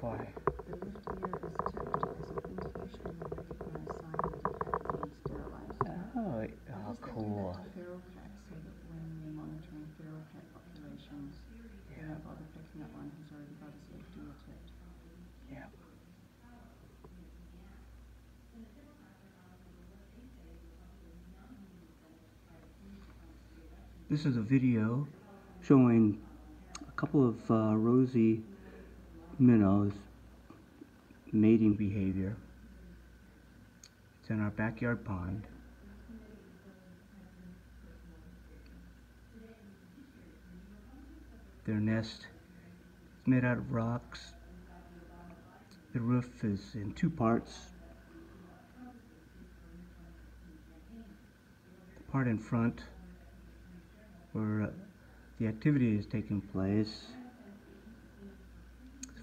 fly. The lift gear is tipped as an indication and recognized sign that the cat is sterilized. Oh, oh cool. recommend that to feral cats so that when you're monitoring feral cat populations, you don't bother picking up one who's already got his lift tipped. Yeah. This is a video showing a couple of uh, rosy minnows mating behavior. It's in our backyard pond. Their nest is made out of rocks. The roof is in two parts. The part in front where uh, the activity is taking place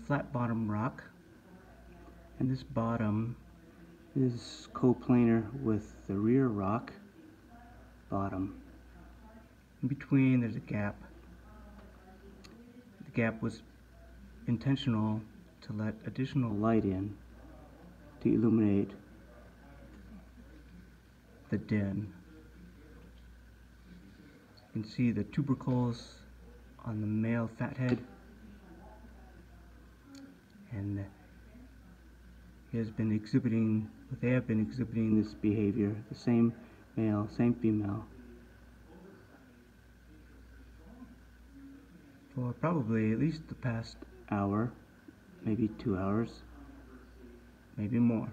flat bottom rock and this bottom is coplanar with the rear rock bottom. In between there's a gap. The gap was intentional to let additional light in to illuminate the den. You can see the tubercles on the male fathead and he has been exhibiting, they have been exhibiting this behavior, the same male, same female, for probably at least the past hour, maybe two hours, maybe more.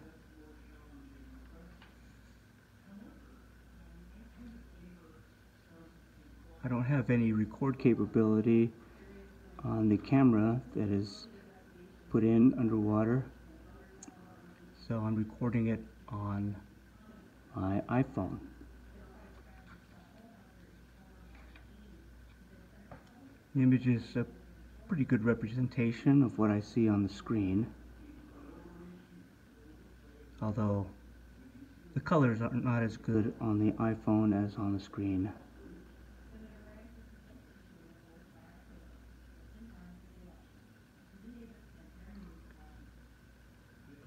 I don't have any record capability on the camera that is put in underwater so I'm recording it on my iPhone. The image is a pretty good representation of what I see on the screen although the colors are not as good on the iPhone as on the screen.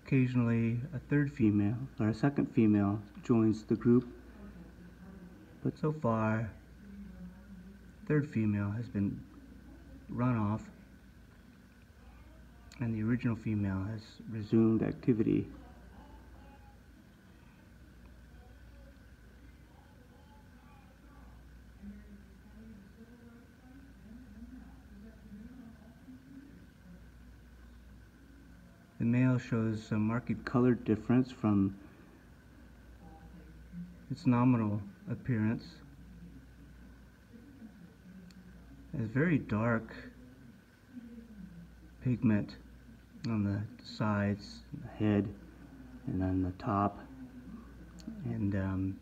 Occasionally, a third female or a second female joins the group, but so far, third female has been run off, and the original female has resumed activity. The male shows a marked color difference from its nominal appearance. It has very dark pigment on the sides, the head, and on the top, and um,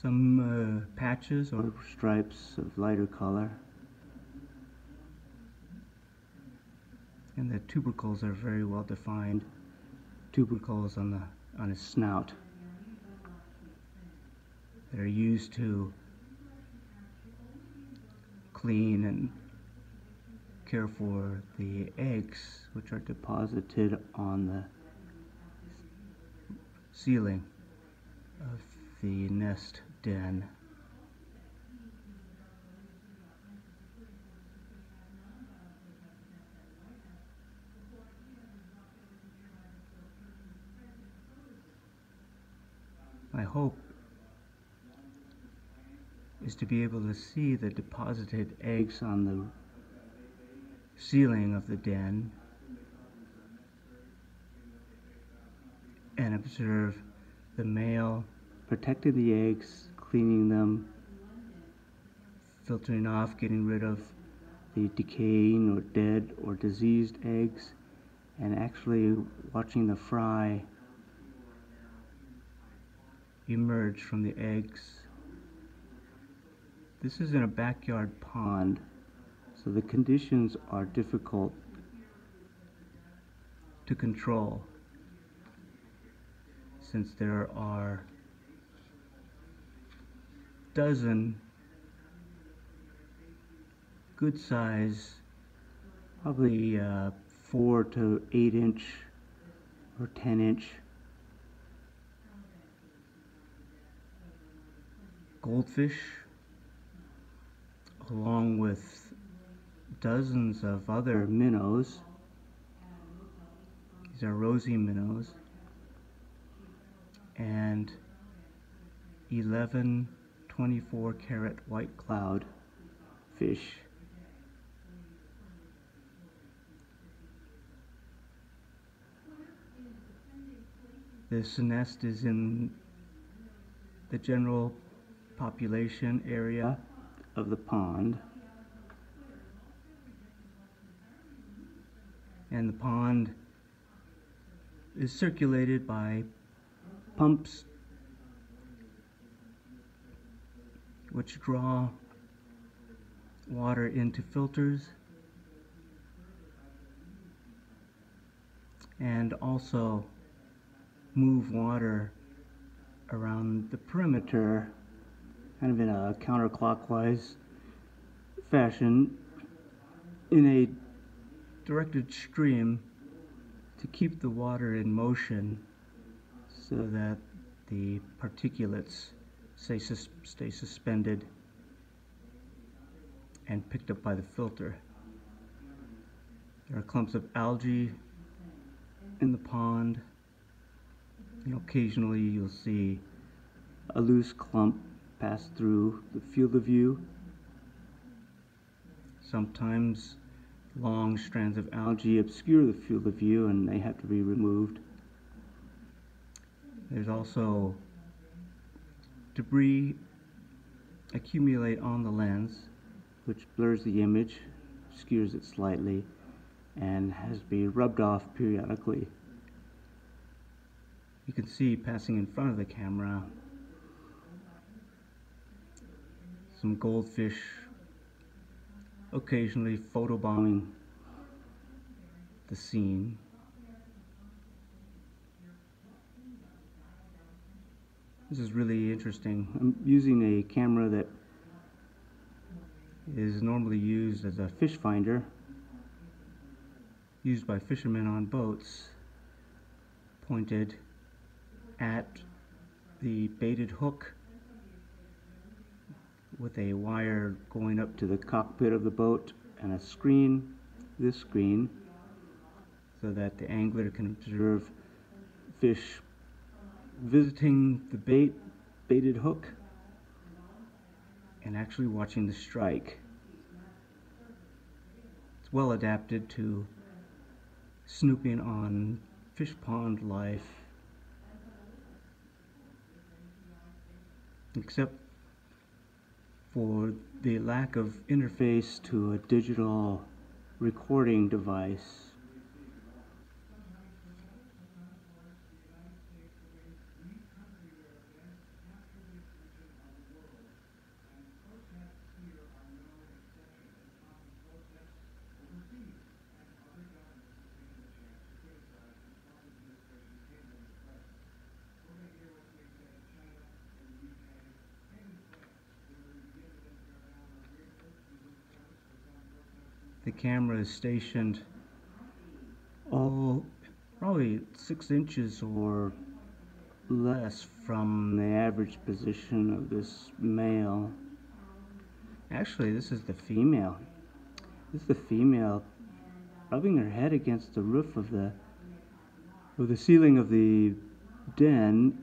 some uh, patches or stripes of lighter color. And the tubercles are very well defined. Tubercles on the on his snout. That are used to clean and care for the eggs which are deposited on the ceiling of the nest den My hope is to be able to see the deposited eggs on the ceiling of the den and observe the male protecting the eggs, cleaning them, filtering off, getting rid of the decaying or dead or diseased eggs, and actually watching the fry emerge from the eggs. This is in a backyard pond, so the conditions are difficult to control since there are dozen good size probably uh, four to eight inch or 10 inch goldfish along with dozens of other minnows. These are rosy minnows. And 11 24 karat white cloud fish. This nest is in the general population area of the pond. And the pond is circulated by pumps which draw water into filters and also move water around the perimeter kind of in a counterclockwise fashion in a directed stream to keep the water in motion so that the particulates stay, sus- stay suspended and picked up by the filter. There are clumps of algae in the pond, and occasionally you'll see a loose clump pass through the field of view. Sometimes long strands of algae obscure the field of view and they have to be removed. There's also debris accumulate on the lens, which blurs the image, obscures it slightly, and has to be rubbed off periodically. You can see passing in front of the camera some goldfish occasionally photobombing the scene. This is really interesting. I'm using a camera that is normally used as a fish finder, used by fishermen on boats, pointed at the baited hook with a wire going up to the cockpit of the boat and a screen, this screen, so that the angler can observe fish visiting the bait, baited hook, and actually watching the strike. It's well adapted to snooping on fish pond life, except for the lack of interface to a digital recording device. Camera is stationed all probably six inches or less from the average position of this male. Actually, this is the female. This is the female rubbing her head against the roof of the of the ceiling of the den,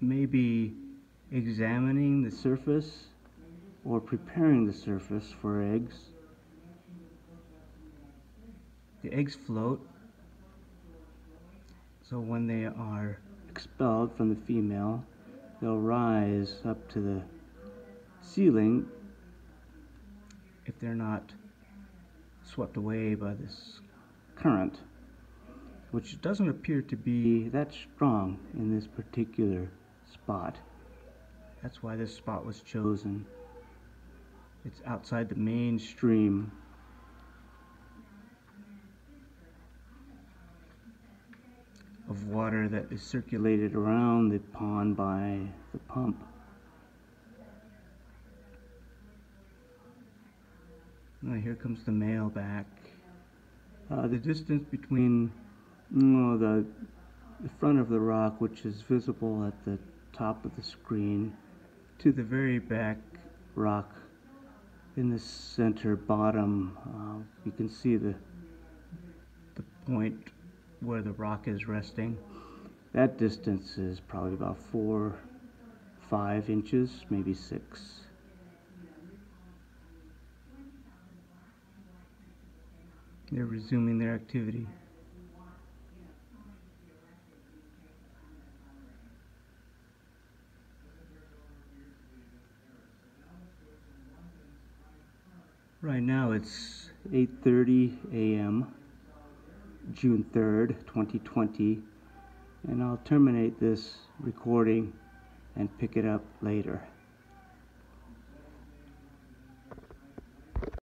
maybe examining the surface or preparing the surface for eggs. The eggs float, so when they are expelled from the female, they'll rise up to the ceiling if they're not swept away by this current, which doesn't appear to be that strong in this particular spot. That's why this spot was chosen. It's outside the mainstream. Of water that is circulated around the pond by the pump. Now here comes the male back. Uh, the distance between no, the, the front of the rock, which is visible at the top of the screen, to the very back rock in the center bottom, uh, you can see the the point where the rock is resting. That distance is probably about four, five inches, maybe six. They're resuming their activity. Right now it's 8:30 a.m. June 3rd, 2020, and I'll terminate this recording and pick it up later.